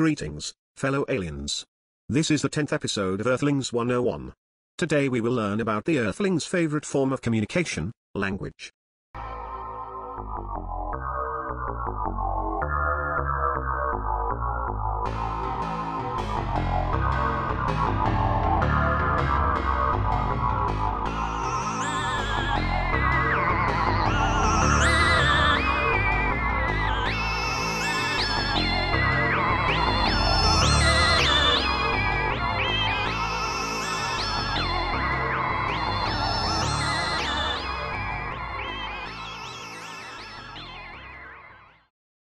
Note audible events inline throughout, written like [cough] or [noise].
Greetings, fellow aliens. This is the 10th episode of Earthlings 101. Today we will learn about the Earthlings' favorite form of communication, language.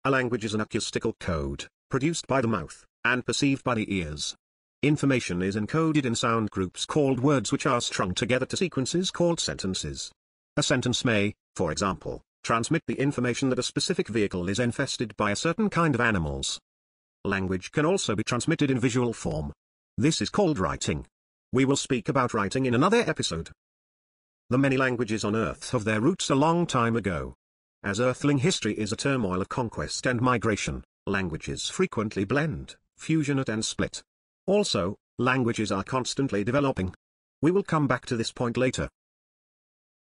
A language is an acoustical code, produced by the mouth, and perceived by the ears. Information is encoded in sound groups called words which are strung together to sequences called sentences. A sentence may, for example, transmit the information that a specific vehicle is infested by a certain kind of animals. Language can also be transmitted in visual form. This is called writing. We will speak about writing in another episode. The many languages on Earth have their roots a long time ago. As Earthling history is a turmoil of conquest and migration, languages frequently blend, fusionate and split. Also, languages are constantly developing. We will come back to this point later.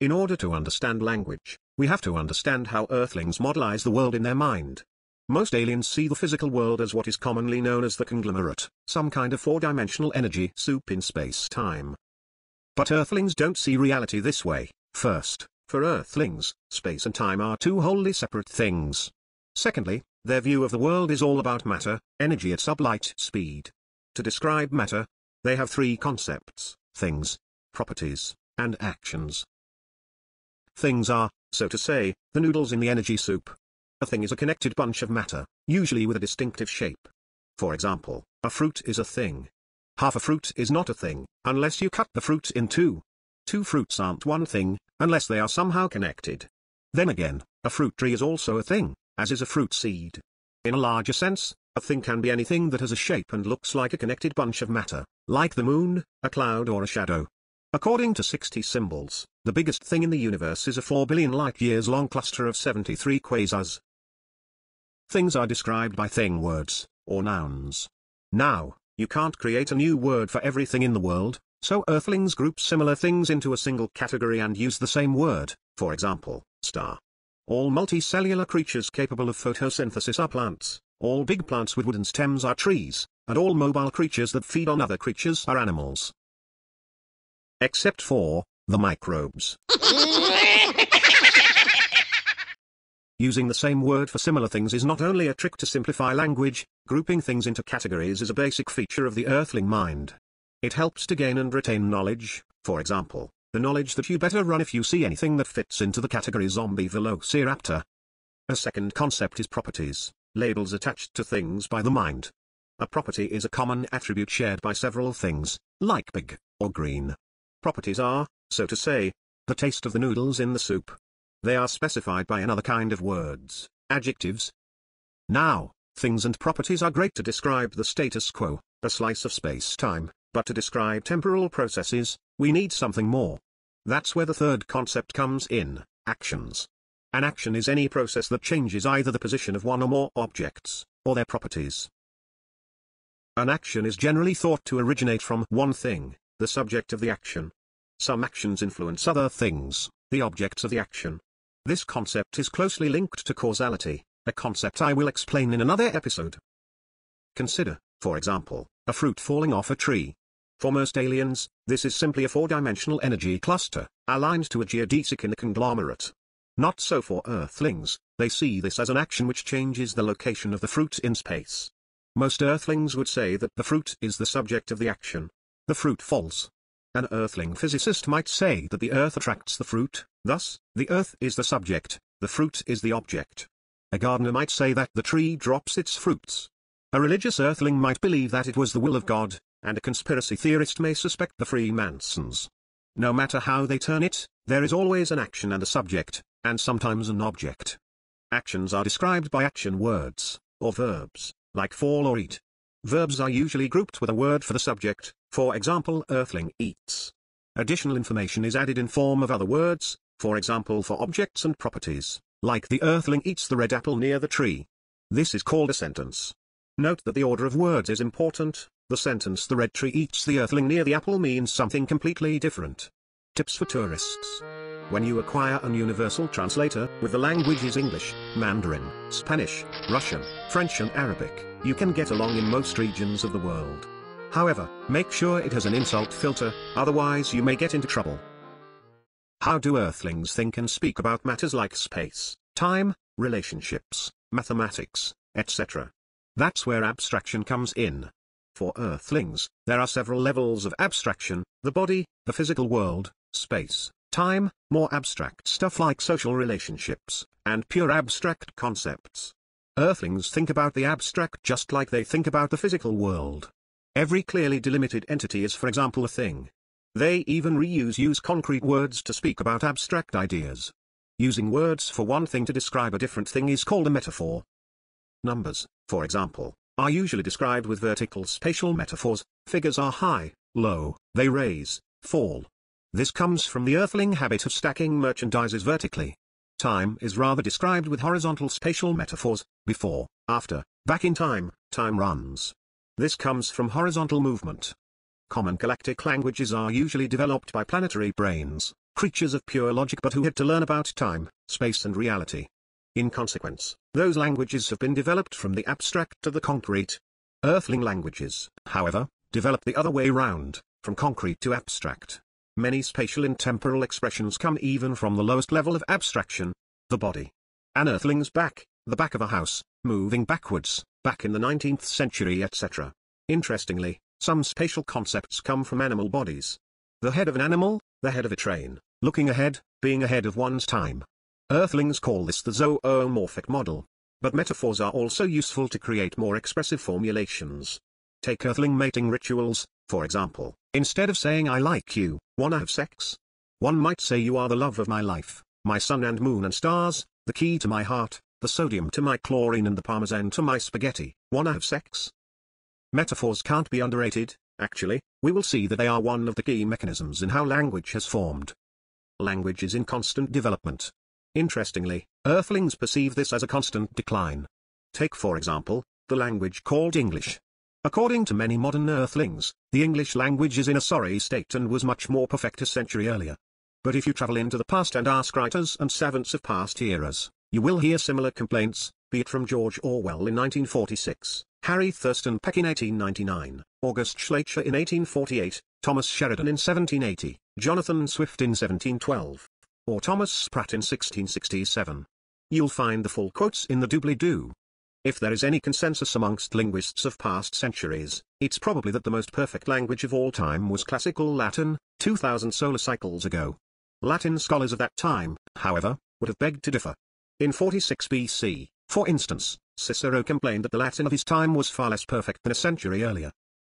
In order to understand language, we have to understand how Earthlings modelize the world in their mind. Most aliens see the physical world as what is commonly known as the conglomerate, some kind of four-dimensional energy soup in space-time. But Earthlings don't see reality this way. First, for Earthlings, space and time are two wholly separate things. Secondly, their view of the world is all about matter, energy at sublight speed. To describe matter, they have three concepts, things, properties, and actions. Things are, so to say, the noodles in the energy soup. A thing is a connected bunch of matter, usually with a distinctive shape. For example, a fruit is a thing. Half a fruit is not a thing, unless you cut the fruit in two. Two fruits aren't one thing, unless they are somehow connected. Then again, a fruit tree is also a thing, as is a fruit seed. In a larger sense, a thing can be anything that has a shape and looks like a connected bunch of matter, like the moon, a cloud or a shadow. According to 60 symbols, the biggest thing in the universe is a 4 billion light-years long cluster of 73 quasars. Things are described by thing words, or nouns. Now, you can't create a new word for everything in the world, so Earthlings group similar things into a single category and use the same word, for example, star. All multicellular creatures capable of photosynthesis are plants, all big plants with wooden stems are trees, and all mobile creatures that feed on other creatures are animals. Except for, the microbes. [laughs] Using the same word for similar things is not only a trick to simplify language, grouping things into categories is a basic feature of the earthling mind. It helps to gain and retain knowledge, for example, the knowledge that you better run if you see anything that fits into the category zombie velociraptor. A second concept is properties, labels attached to things by the mind. A property is a common attribute shared by several things, like big, or green. Properties are, so to say, the taste of the noodles in the soup. They are specified by another kind of words, adjectives. Now, things and properties are great to describe the status quo, a slice of space-time, but to describe temporal processes, we need something more. That's where the third concept comes in, actions. An action is any process that changes either the position of one or more objects, or their properties. An action is generally thought to originate from one thing, the subject of the action. Some actions influence other things, the objects of the action. This concept is closely linked to causality, a concept I will explain in another episode. Consider, for example, a fruit falling off a tree. For most aliens, this is simply a four-dimensional energy cluster, aligned to a geodesic in a conglomerate. Not so for Earthlings, they see this as an action which changes the location of the fruit in space. Most Earthlings would say that the fruit is the subject of the action. The fruit falls. An Earthling physicist might say that the Earth attracts the fruit, thus, the Earth is the subject, the fruit is the object. A gardener might say that the tree drops its fruits. A religious Earthling might believe that it was the will of God, and a conspiracy theorist may suspect the Freemasons. No matter how they turn it, there is always an action and a subject, and sometimes an object. Actions are described by action words, or verbs, like fall or eat. Verbs are usually grouped with a word for the subject, for example earthling eats. Additional information is added in form of other words, for example for objects and properties, like the earthling eats the red apple near the tree. This is called a sentence. Note that the order of words is important, the sentence the red tree eats the earthling near the apple means something completely different. Tips for tourists. When you acquire an universal translator, with the languages English, Mandarin, Spanish, Russian, French and Arabic, you can get along in most regions of the world. However, make sure it has an insult filter, otherwise you may get into trouble. How do earthlings think and speak about matters like space, time, relationships, mathematics, etc.? That's where abstraction comes in. For earthlings, there are several levels of abstraction, the body, the physical world, space, time, more abstract stuff like social relationships, and pure abstract concepts. Earthlings think about the abstract just like they think about the physical world. Every clearly delimited entity is for example a thing. They even reuse use concrete words to speak about abstract ideas. Using words for one thing to describe a different thing is called a metaphor. Numbers, for example, are usually described with vertical spatial metaphors, figures are high, low, they raise, fall. This comes from the earthling habit of stacking merchandises vertically. Time is rather described with horizontal spatial metaphors, before, after, back in time, time runs. This comes from horizontal movement. Common galactic languages are usually developed by planetary brains, creatures of pure logic but who had to learn about time, space and reality. In consequence, those languages have been developed from the abstract to the concrete. Earthling languages, however, develop the other way round, from concrete to abstract. Many spatial and temporal expressions come even from the lowest level of abstraction, the body. An earthling's back, the back of a house, moving backwards, back in the 19th century etc. Interestingly, some spatial concepts come from animal bodies. The head of an animal, the head of a train, looking ahead, being ahead of one's time. Earthlings call this the zoomorphic model. But metaphors are also useful to create more expressive formulations. Take earthling mating rituals, for example. Instead of saying I like you, wanna have sex? One might say you are the love of my life, my sun and moon and stars, the key to my heart, the sodium to my chlorine and the parmesan to my spaghetti, wanna have sex? Metaphors can't be underrated, actually, we will see that they are one of the key mechanisms in how language has formed. Language is in constant development, Interestingly, Earthlings perceive this as a constant decline. Take for example, the language called English. According to many modern Earthlings, the English language is in a sorry state and was much more perfect a century earlier. But if you travel into the past and ask writers and savants of past eras, you will hear similar complaints, be it from George Orwell in 1946, Harry Thurston Peck in 1899, August Schleicher in 1848, Thomas Sheridan in 1780, Jonathan Swift in 1712, or Thomas Sprat in 1667. You'll find the full quotes in the doobly-doo. If there is any consensus amongst linguists of past centuries, it's probably that the most perfect language of all time was classical Latin, 2000 solar cycles ago. Latin scholars of that time, however, would have begged to differ. In 46 BC, for instance, Cicero complained that the Latin of his time was far less perfect than a century earlier.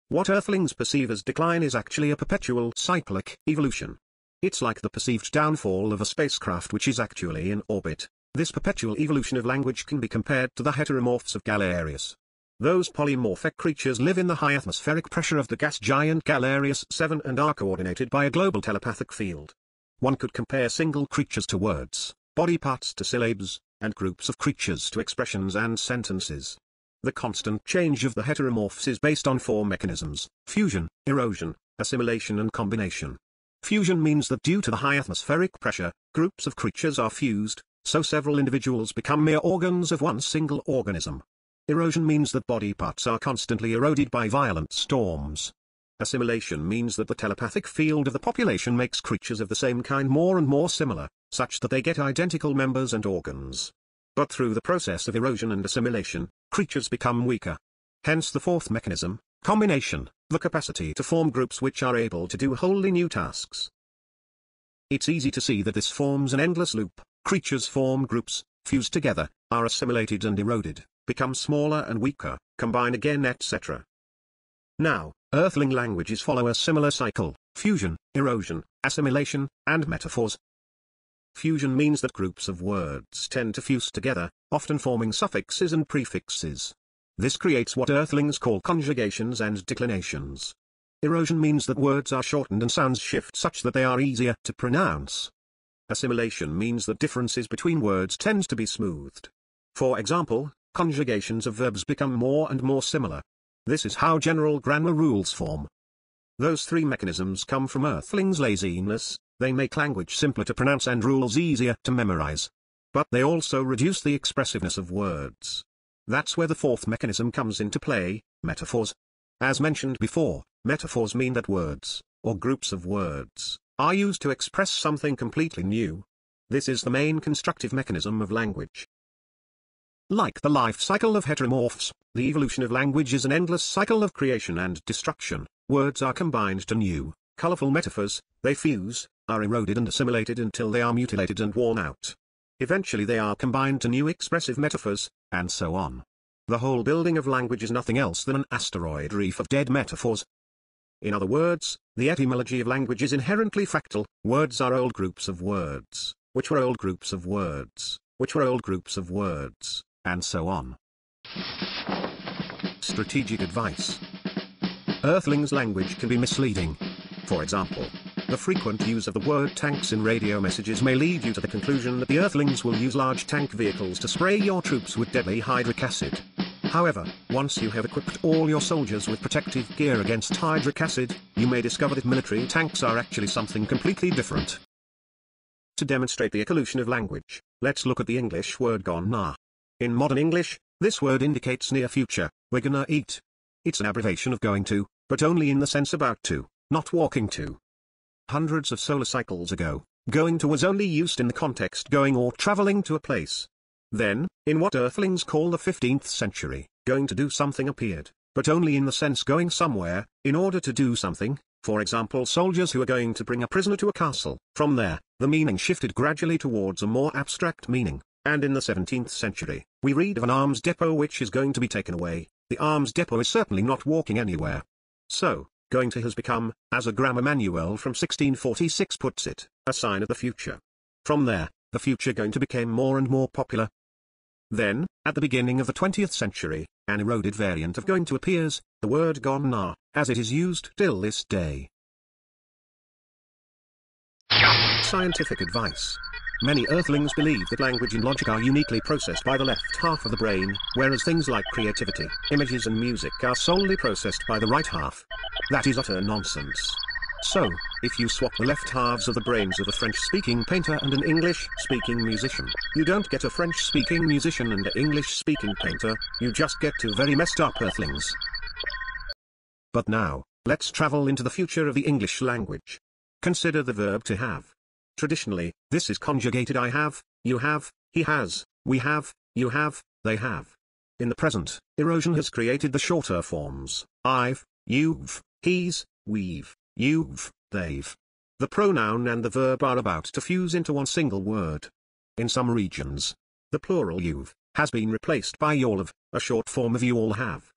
What earthlings perceive as decline is actually a perpetual cyclic evolution. It's like the perceived downfall of a spacecraft which is actually in orbit. This perpetual evolution of language can be compared to the heteromorphs of Galerius. Those polymorphic creatures live in the high atmospheric pressure of the gas giant Galerius 7 and are coordinated by a global telepathic field. One could compare single creatures to words, body parts to syllabes, and groups of creatures to expressions and sentences. The constant change of the heteromorphs is based on four mechanisms, fusion, erosion, assimilation and combination. Fusion means that due to the high atmospheric pressure, groups of creatures are fused, so several individuals become mere organs of one single organism. Erosion means that body parts are constantly eroded by violent storms. Assimilation means that the telepathic field of the population makes creatures of the same kind more and more similar, such that they get identical members and organs. But through the process of erosion and assimilation, creatures become weaker. Hence the fourth mechanism, Combination, the capacity to form groups which are able to do wholly new tasks. It's easy to see that this forms an endless loop, creatures form groups, fuse together, are assimilated and eroded, become smaller and weaker, combine again etc. Now, earthling languages follow a similar cycle, fusion, erosion, assimilation, and metaphors. Fusion means that groups of words tend to fuse together, often forming suffixes and prefixes. This creates what earthlings call conjugations and declinations. Erosion means that words are shortened and sounds shift such that they are easier to pronounce. Assimilation means that differences between words tend to be smoothed. For example, conjugations of verbs become more and more similar. This is how general grammar rules form. Those three mechanisms come from Earthling's laziness, they make language simpler to pronounce and rules easier to memorize. But they also reduce the expressiveness of words. That's where the fourth mechanism comes into play, metaphors. As mentioned before, metaphors mean that words, or groups of words, are used to express something completely new. This is the main constructive mechanism of language. Like the life cycle of heteromorphs, the evolution of language is an endless cycle of creation and destruction. Words are combined to new, colorful metaphors, they fuse, are eroded and assimilated until they are mutilated and worn out. Eventually they are combined to new expressive metaphors, and so on. The whole building of language is nothing else than an asteroid reef of dead metaphors. In other words, the etymology of language is inherently fractal, words are old groups of words, which were old groups of words, which were old groups of words, and so on. Strategic advice Earthlings' language can be misleading. For example, the frequent use of the word tanks in radio messages may lead you to the conclusion that the Earthlings will use large tank vehicles to spray your troops with deadly hydric acid. However, once you have equipped all your soldiers with protective gear against hydric acid, you may discover that military tanks are actually something completely different. To demonstrate the evolution of language, let's look at the English word gonna. In modern English, this word indicates near future, we're gonna eat, it's an abbreviation of going to, but only in the sense about to, not walking to. Hundreds of solar cycles ago, going to was only used in the context going or traveling to a place. Then, in what earthlings call the 15th century, going to do something appeared, but only in the sense going somewhere, in order to do something, for example soldiers who are going to bring a prisoner to a castle. From there, the meaning shifted gradually towards a more abstract meaning, and in the 17th century, we read of an arms depot which is going to be taken away, the arms depot is certainly not walking anywhere. So, going to has become, as a grammar manual from 1646 puts it, a sign of the future. From there, the future going to became more and more popular. Then, at the beginning of the 20th century, an eroded variant of going to appears, the word gonna, as it is used till this day. Scientific advice Many Earthlings believe that language and logic are uniquely processed by the left half of the brain, whereas things like creativity, images and music are solely processed by the right half. That is utter nonsense. So, if you swap the left halves of the brains of a French-speaking painter and an English-speaking musician, you don't get a French-speaking musician and an English-speaking painter, you just get two very messed up Earthlings. But now, let's travel into the future of the English language. Consider the verb to have. Traditionally, this is conjugated I have, you have, he has, we have, you have, they have. In the present, erosion has created the shorter forms, I've, you've, he's, we've, you've, they've. The pronoun and the verb are about to fuse into one single word. In some regions, the plural you've has been replaced by you'll a short form of you all have.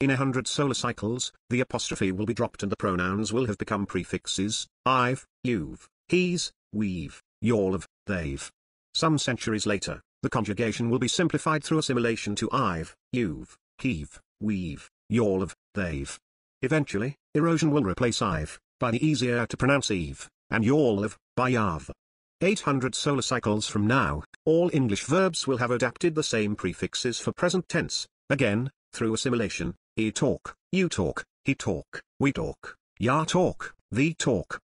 In a hundred solar cycles, the apostrophe will be dropped and the pronouns will have become prefixes, I've, you've, he's, we've, you'll have, they've. Some centuries later, the conjugation will be simplified through assimilation to I've, you've, he've, we've, you'll have, they've. Eventually, erosion will replace I've, by the easier to pronounce Eve, and you'll have, by Yav. 800 solar cycles from now, all English verbs will have adapted the same prefixes for present tense, again, through assimilation, he talk, you talk, he talk, we talk, ya talk, thee talk,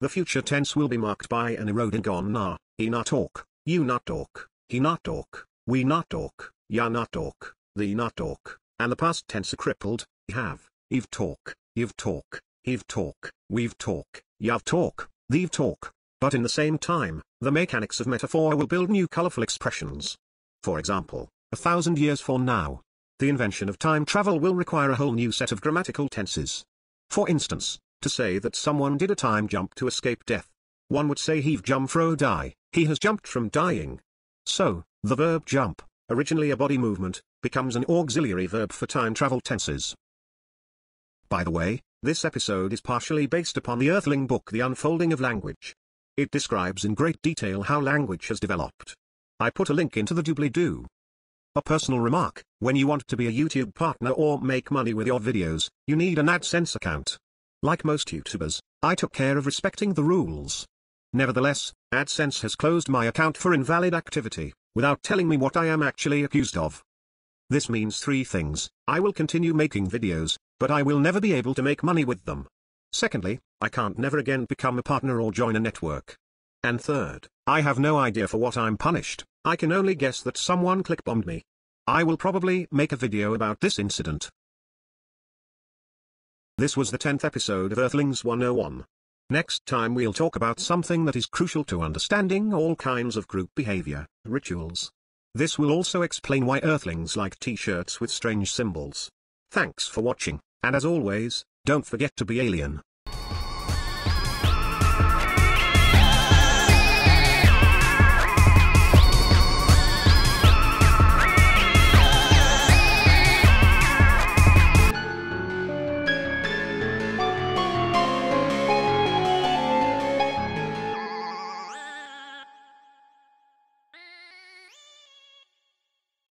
the future tense will be marked by an eroding gonna, he not talk, you not talk, he not talk, we not talk, ya not talk, thee not talk, and the past tense a crippled, have, eve talk, you've talk, he've talk, we've talk, you've talk, they've talk. But in the same time, the mechanics of metaphor will build new colorful expressions. For example, a thousand years from now, the invention of time travel will require a whole new set of grammatical tenses. For instance, to say that someone did a time jump to escape death. One would say he've jumped fro die, he has jumped from dying. So, the verb jump, originally a body movement, becomes an auxiliary verb for time travel tenses. By the way, this episode is partially based upon the Earthling book The Unfolding of Language. It describes in great detail how language has developed. I put a link into the doobly-doo. A personal remark, when you want to be a YouTube partner or make money with your videos, you need an AdSense account. Like most YouTubers, I took care of respecting the rules. Nevertheless, AdSense has closed my account for invalid activity, without telling me what I am actually accused of. This means three things, I will continue making videos, but I will never be able to make money with them. Secondly, I can't never again become a partner or join a network. And third, I have no idea for what I'm punished, I can only guess that someone click-bombed me. I will probably make a video about this incident. This was the 10th episode of Earthlings 101. Next time we'll talk about something that is crucial to understanding all kinds of group behavior, rituals. This will also explain why Earthlings like t-shirts with strange symbols. Thanks for watching, and as always, don't forget to be alien.